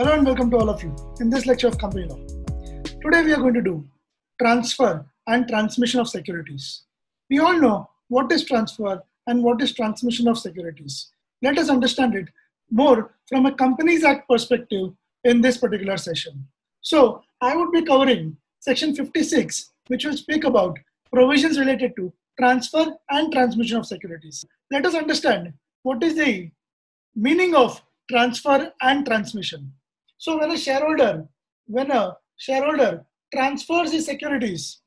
Hello and welcome to all of you in this lecture of company law. Today we are going to do transfer and transmission of securities. We all know what is transfer and what is transmission of securities. Let us understand it more from a Companies Act perspective in this particular session. So I would be covering section 56, which will speak about provisions related to transfer and transmission of securities. Let us understand what is the meaning of transfer and transmission. So when a shareholder, when a shareholder transfers his securities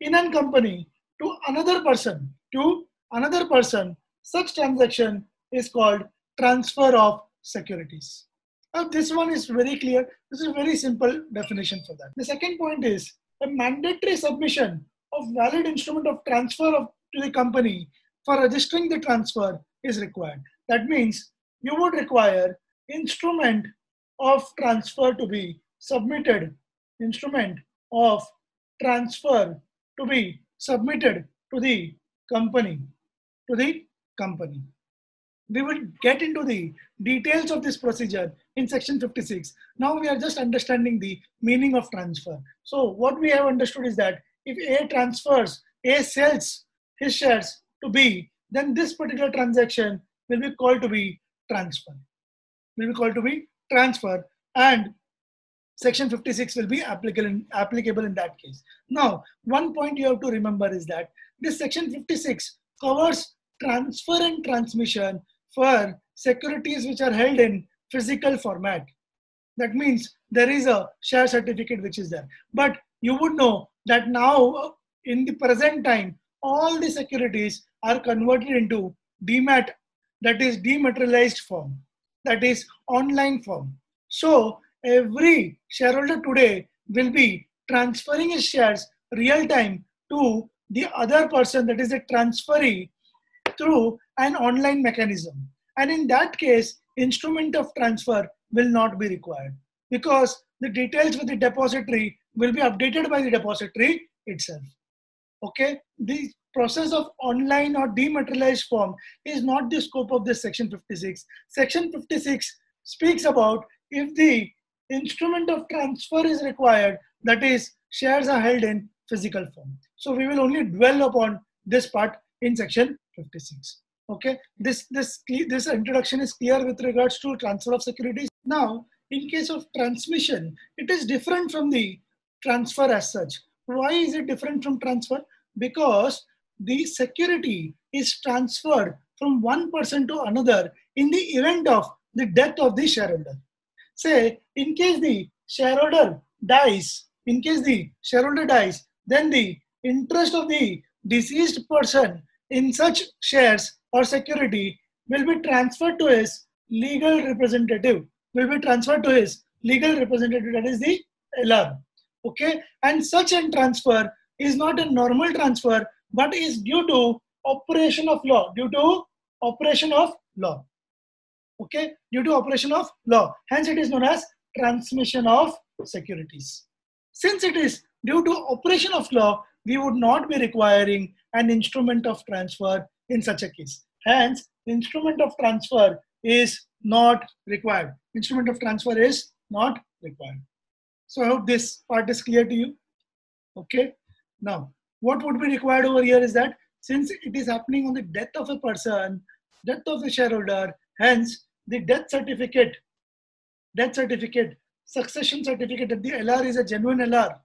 in a company to another person, to another person, such transaction is called transfer of securities. Now this one is very clear. This is a very simple definition for that. The second point is a mandatory submission of valid instrument of transfer of, to the company for registering the transfer is required. That means you would require instrument of transfer to be submitted, instrument of transfer to be submitted to the company, to the company. We will get into the details of this procedure in section 56. Now we are just understanding the meaning of transfer. So what we have understood is that if A transfers, A sells his shares to B, then this particular transaction will be called to be transfer. Will be called to be transfer and section 56 will be applicable in, applicable in that case. Now, one point you have to remember is that this section 56 covers transfer and transmission for securities which are held in physical format. That means there is a share certificate which is there. But you would know that now in the present time, all the securities are converted into demat, that is dematerialized form, that is online form. So every shareholder today will be transferring his shares real time to the other person, that is a transferee, through an online mechanism. And in that case, instrument of transfer will not be required because the details with the depository will be updated by the depository itself. Okay, the process of online or dematerialized form is not the scope of this section 56. Section 56 speaks about if the instrument of transfer is required, that is, shares are held in physical form. So we will only dwell upon this part in section 56. Okay, this this this introduction is clear with regards to transfer of securities. Now, in case of transmission, it is different from the transfer as such. Why is it different from transfer? Because the security is transferred from one person to another in the event of the death of the shareholder. Say, in case the shareholder dies, in case the shareholder dies, then the interest of the deceased person in such shares or security will be transferred to his legal representative, will be transferred to his legal representative, that is the LR. Okay, and such a transfer is not a normal transfer, but is due to operation of law, due to operation of law. Okay, due to operation of law. Hence, it is known as transmission of securities. Since it is due to operation of law, we would not be requiring an instrument of transfer in such a case. Hence, instrument of transfer is not required. Instrument of transfer is not required. So I hope this part is clear to you. Okay. Now, what would be required over here is that since it is happening on the death of a person, death of a shareholder, hence the death certificate, death certificate, succession certificate that the LR is a genuine LR.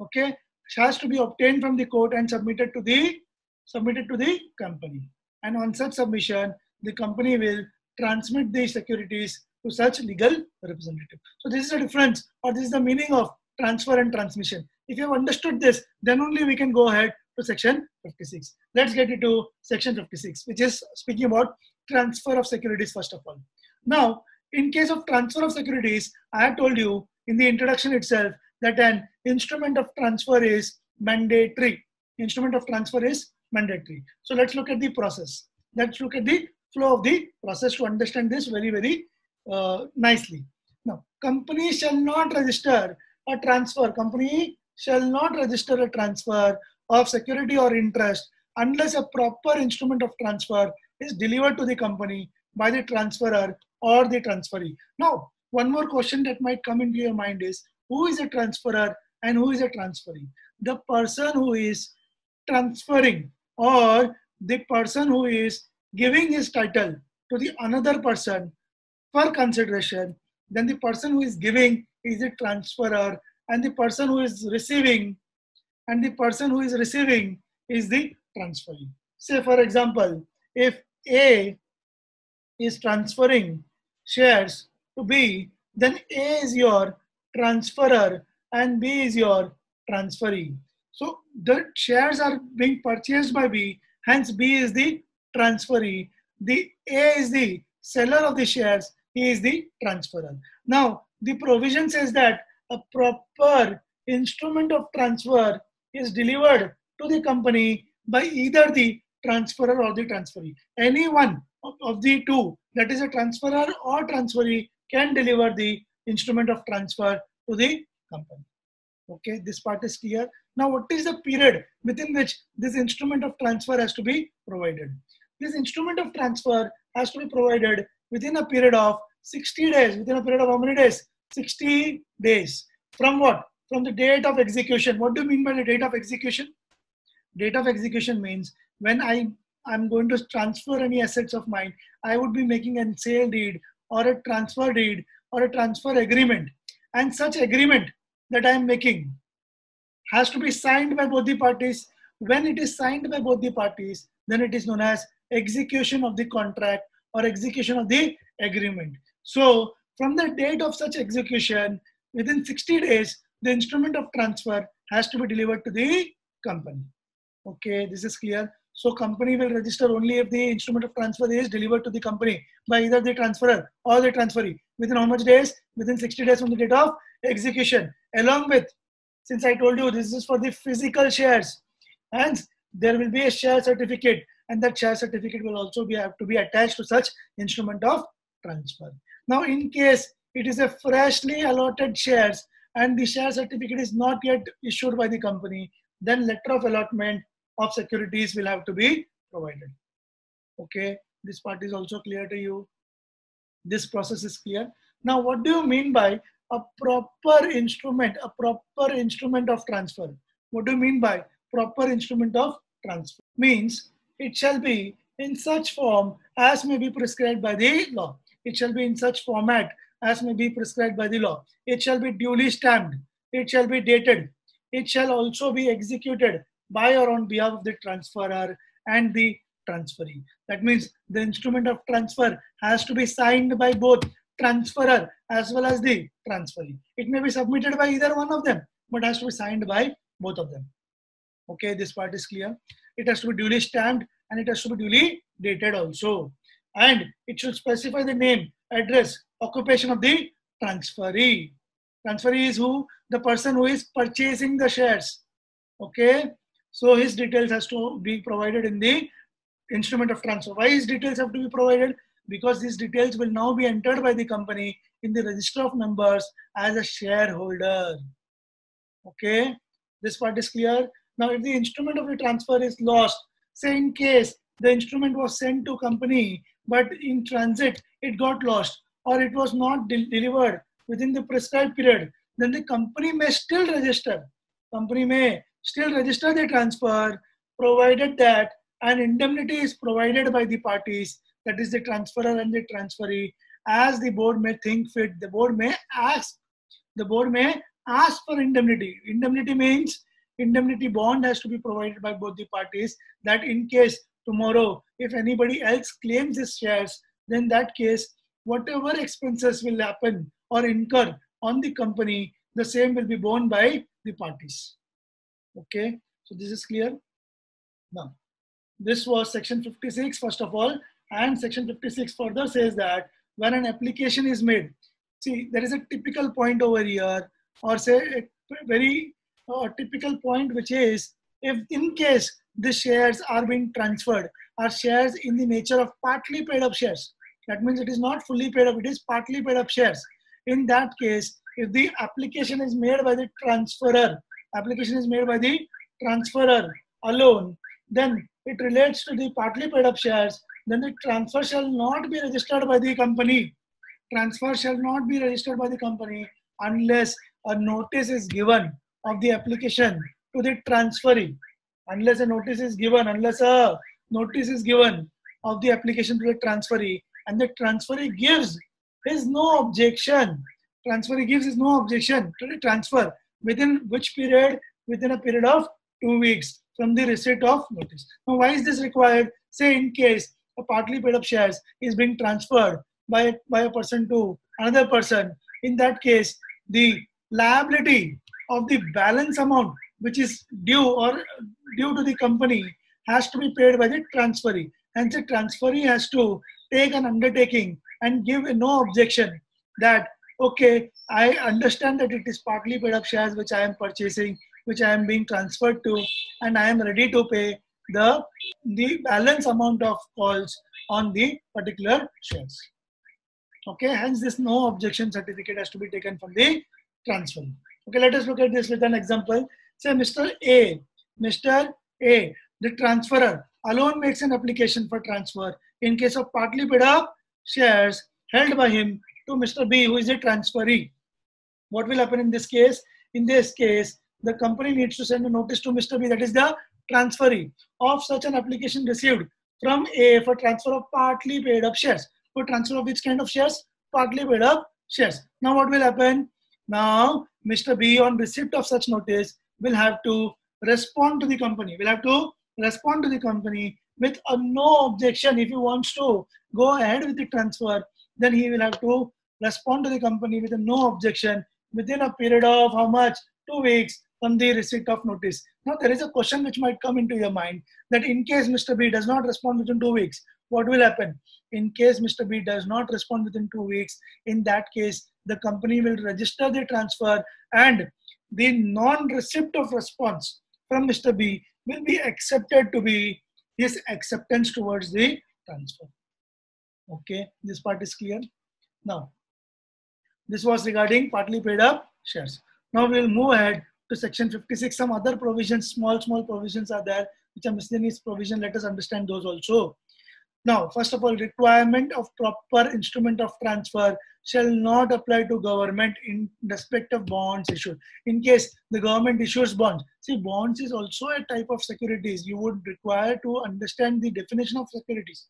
Okay, has to be obtained from the court and submitted to the submitted to the company. And on such submission, the company will transmit the securities to such legal representative. So this is the difference, or this is the meaning of transfer and transmission. If you have understood this, then only we can go ahead to section 56. Let's get into section 56, which is speaking about transfer of securities first of all. Now, in case of transfer of securities, I have told you in the introduction itself that an instrument of transfer is mandatory. Instrument of transfer is mandatory. So let's look at the process. Let's look at the flow of the process to understand this very, very uh, nicely. Now, company shall not register a transfer. Company shall not register a transfer of security or interest unless a proper instrument of transfer is delivered to the company by the transferor or the transferee. Now, one more question that might come into your mind is who is a transferor and who is a transferee? The person who is transferring or the person who is giving his title to the another person for consideration, then the person who is giving is the transferor and the person who is receiving and the person who is receiving is the transferee. Say for example, if A is transferring shares to B, then A is your transferor and B is your transferee. So the shares are being purchased by B, hence B is the transferee. The A is the seller of the shares, he is the transferor. Now the provision says that a proper instrument of transfer is delivered to the company by either the transferor or the transferee. Any one of the two, that is a transferor or transferee, can deliver the instrument of transfer to the company. Okay, this part is clear. Now, what is the period within which this instrument of transfer has to be provided? This instrument of transfer has to be provided within a period of 60 days. Within a period of how many days? 60 days. From what? From the date of execution. What do you mean by the date of execution? Date of execution means when I I'm going to transfer any assets of mine, I would be making a sale deed or a transfer deed or a transfer agreement. And such agreement that I am making has to be signed by both the parties. When it is signed by both the parties, then it is known as execution of the contract or execution of the agreement. So, from the date of such execution, within 60 days, the instrument of transfer has to be delivered to the company. Okay, this is clear. So company will register only if the instrument of transfer is delivered to the company by either the transferor or the transferee. Within how much days? Within 60 days from the date of execution. Along with, since I told you this is for the physical shares, and there will be a share certificate, and that share certificate will also be have to be attached to such instrument of transfer. Now, in case it is a freshly allotted shares and the share certificate is not yet issued by the company, then letter of allotment of securities will have to be provided. Okay, this part is also clear to you. This process is clear. Now, what do you mean by a proper instrument, a proper instrument of transfer? What do you mean by proper instrument of transfer? Means it shall be in such form as may be prescribed by the law. It shall be in such format as may be prescribed by the law. It shall be duly stamped. It shall be dated. It shall also be executed by or on behalf of the transferor and the transferee. That means the instrument of transfer has to be signed by both transferor as well as the transferee. It may be submitted by either one of them, but has to be signed by both of them. Okay, this part is clear. It has to be duly stamped and it has to be duly dated also. And it should specify the name, address, occupation of the transferee. Transferee is who? The person who is purchasing the shares. Okay, so his details has to be provided in the instrument of transfer. Why his details have to be provided? Because these details will now be entered by the company in the register of members as a shareholder. Okay, this part is clear. Now, if the instrument of the transfer is lost, say in case the instrument was sent to company, but in transit it got lost or it was not de delivered within the prescribed period, then the company may still register. Company may still register the transfer provided that an indemnity is provided by the parties, that is the transferor and the transferee, as the board may think fit. The board may ask, the board may ask for indemnity. Indemnity means indemnity bond has to be provided by both the parties that in case tomorrow if anybody else claims his shares, then that case whatever expenses will happen or incur on the company, the same will be borne by the parties. Okay, so this is clear. Now, this was section 56 first of all, and section 56 further says that when an application is made, see there is a typical point over here, or say a very uh, typical point which is if in case the shares are being transferred, are shares in the nature of partly paid up shares. That means it is not fully paid up, it is partly paid up shares. In that case, if the application is made by the transferor application is made by the transferor alone, then it relates to the partly paid up shares, then the transfer shall not be registered by the company. transfer shall not be registered by the company unless a notice is given of the application to the transferee. Unless a notice is given, unless a notice is given of the application to the transferee and the transferee gives his no objection. Transferee gives his no objection to the transfer within which period? Within a period of two weeks from the receipt of notice. Now, why is this required? Say in case a partly paid up shares is being transferred by, by a person to another person. In that case, the liability of the balance amount which is due or due to the company has to be paid by the transferee. Hence, the transferee has to take an undertaking and give a no objection that, okay, I understand that it is partly paid up shares which I am purchasing, which I am being transferred to, and I am ready to pay the, the balance amount of calls on the particular shares. Okay, hence this no objection certificate has to be taken from the transfer. Okay, let us look at this with an example. Say Mr. A, Mr. A, the transferor alone makes an application for transfer in case of partly paid up shares held by him to Mr. B, who is a transferee. What will happen in this case? In this case, the company needs to send a notice to Mr. B, that is the transferee, of such an application received from A for transfer of partly paid up shares. For transfer of which kind of shares? Partly paid up shares. Now what will happen? Now Mr. B on receipt of such notice will have to respond to the company. Will have to respond to the company with a no objection. If he wants to go ahead with the transfer, then he will have to respond to the company with a no objection within a period of how much? Two weeks from the receipt of notice. Now, there is a question which might come into your mind that in case Mr. B does not respond within two weeks, what will happen? In case Mr. B does not respond within two weeks, in that case, the company will register the transfer and the non-receipt of response from Mr. B will be accepted to be his acceptance towards the transfer. Okay, this part is clear. Now, this was regarding partly paid up shares. Now we'll move ahead to section 56. Some other provisions, small, small provisions are there, which are miscellaneous provision. Let us understand those also. Now, first of all, requirement of proper instrument of transfer shall not apply to government in respect of bonds issued. In case the government issues bonds, see bonds is also a type of securities. You would require to understand the definition of securities.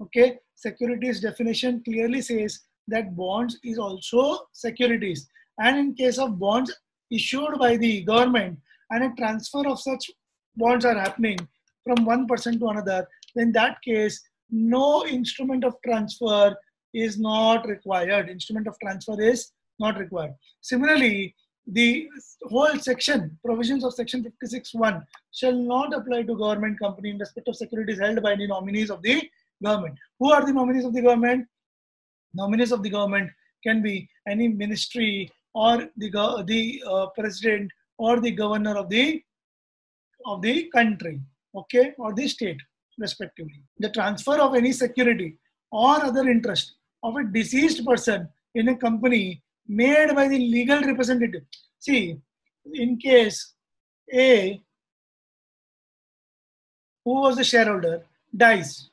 Okay, securities definition clearly says that bonds is also securities. And in case of bonds issued by the government and a transfer of such bonds are happening from one person to another, in that case, no instrument of transfer is not required. Instrument of transfer is not required. Similarly, the whole section, provisions of section 56.1 shall not apply to government company in respect of securities held by any nominees of the government. Who are the nominees of the government? Nominees of the government can be any ministry or the, the uh, president or the governor of the of the country, okay, or the state respectively. The transfer of any security or other interest of a deceased person in a company made by the legal representative. See, in case A, who was the shareholder, dies,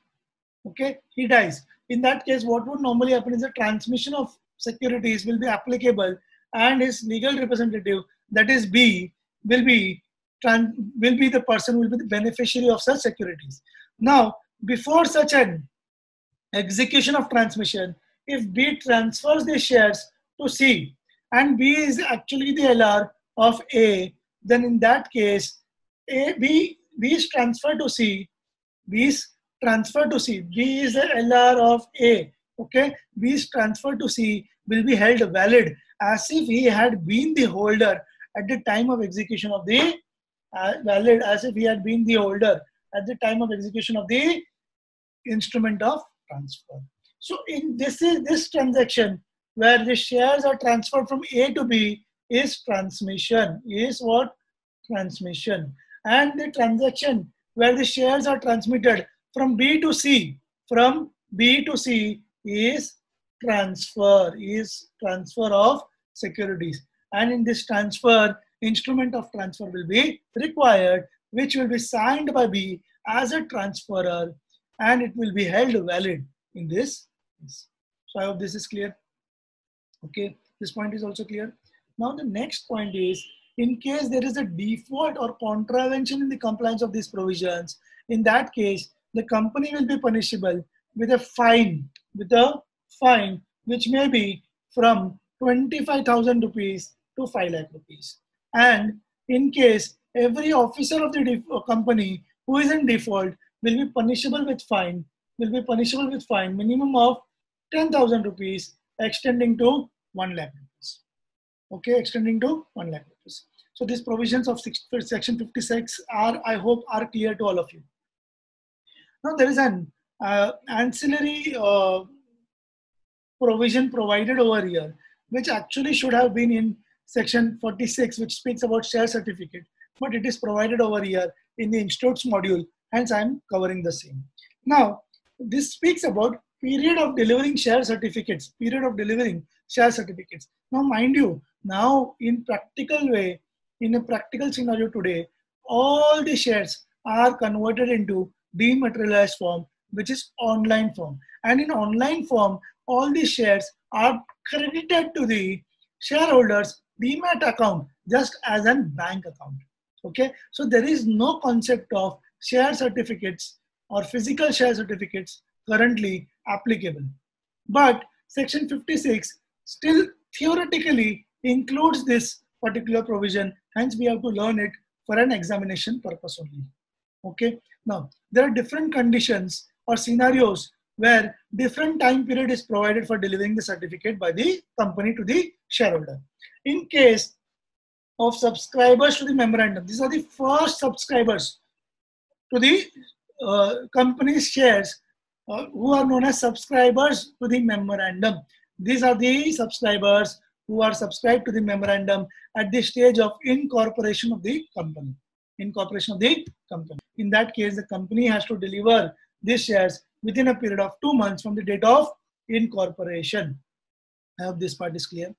okay, he dies. In that case, what would normally happen is the transmission of securities will be applicable and his legal representative, that is B, will be will be the person who will be the beneficiary of such securities. Now, before such an execution of transmission, if B transfers the shares to C and B is actually the LR of A, then in that case, A, B, B is transferred to C, B is transferred to C, B is the LR of A, okay? B is transferred to C will be held valid as if he had been the holder at the time of execution of the uh, valid as if he had been the holder at the time of execution of the instrument of transfer. So in this is this transaction where the shares are transferred from A to B is transmission, is what? Transmission. And the transaction where the shares are transmitted from B to C, from B to C is transfer, is transfer of securities. And in this transfer, instrument of transfer will be required which will be signed by B as a transferor and it will be held valid in this. So I hope this is clear. Okay, this point is also clear. Now the next point is, in case there is a default or contravention in the compliance of these provisions, in that case, the company will be punishable with a fine, with a fine which may be from 25,000 rupees to 5 lakh rupees. And in case every officer of the uh, company who is in default will be punishable with fine, will be punishable with fine minimum of 10,000 rupees extending to 1 lakh rupees. Okay, extending to 1 lakh rupees. So these provisions of section 56 are, I hope, are clear to all of you. Now there is an uh, ancillary uh, provision provided over here, which actually should have been in section 46, which speaks about share certificate, but it is provided over here in the institutes module, hence I am covering the same. Now, this speaks about period of delivering share certificates, period of delivering share certificates. Now, mind you, now in practical way, in a practical scenario today, all the shares are converted into dematerialized form, which is online form. And in online form, all the shares are credited to the shareholders demat account just as a bank account okay? So there is no concept of share certificates or physical share certificates currently applicable. But section 56 still theoretically includes this particular provision. Hence we have to learn it for an examination purpose only. Okay? Now there are different conditions or scenarios where different time period is provided for delivering the certificate by the company to the shareholder. In case of subscribers to the memorandum, these are the first subscribers to the uh, company's shares uh, who are known as subscribers to the memorandum. These are the subscribers who are subscribed to the memorandum at the stage of incorporation of the company. Incorporation of the company. In that case, the company has to deliver these shares within a period of two months from the date of incorporation. I hope this part is clear.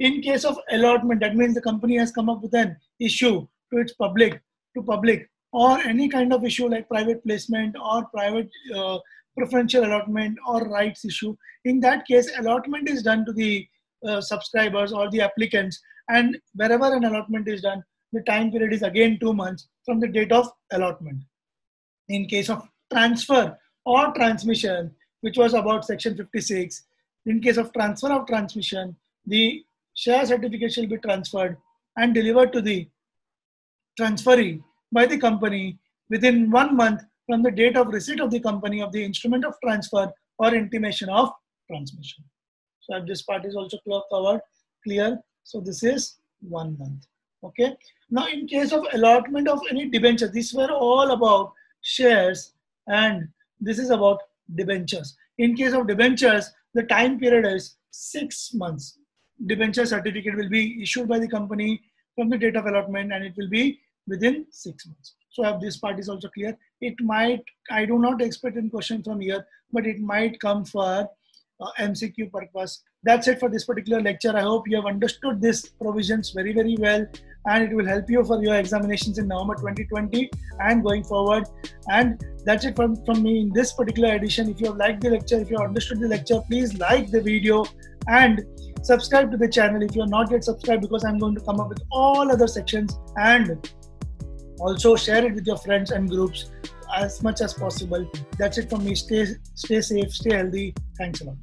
In case of allotment, that means the company has come up with an issue to its public, to public, or any kind of issue like private placement or private uh, preferential allotment or rights issue. In that case, allotment is done to the uh, subscribers or the applicants, and wherever an allotment is done, the time period is again two months from the date of allotment. In case of transfer or transmission, which was about section 56. In case of transfer of transmission, the share certificate shall be transferred and delivered to the transferee by the company within one month from the date of receipt of the company of the instrument of transfer or intimation of transmission. So this part is also covered, clear. So this is one month. Okay. Now in case of allotment of any debenture, these were all about shares and this is about debentures. In case of debentures, the time period is six months. Debenture certificate will be issued by the company from the date of allotment and it will be within six months. So I this part is also clear. It might, I do not expect any question from here, but it might come for uh, MCQ purpose. That's it for this particular lecture. I hope you have understood these provisions very, very well and it will help you for your examinations in November 2020 and going forward. And that's it from, from me in this particular edition. If you have liked the lecture, if you have understood the lecture, please like the video and subscribe to the channel if you are not yet subscribed because I'm going to come up with all other sections and also share it with your friends and groups as much as possible. That's it from me. Stay, stay safe, stay healthy. Thanks a lot.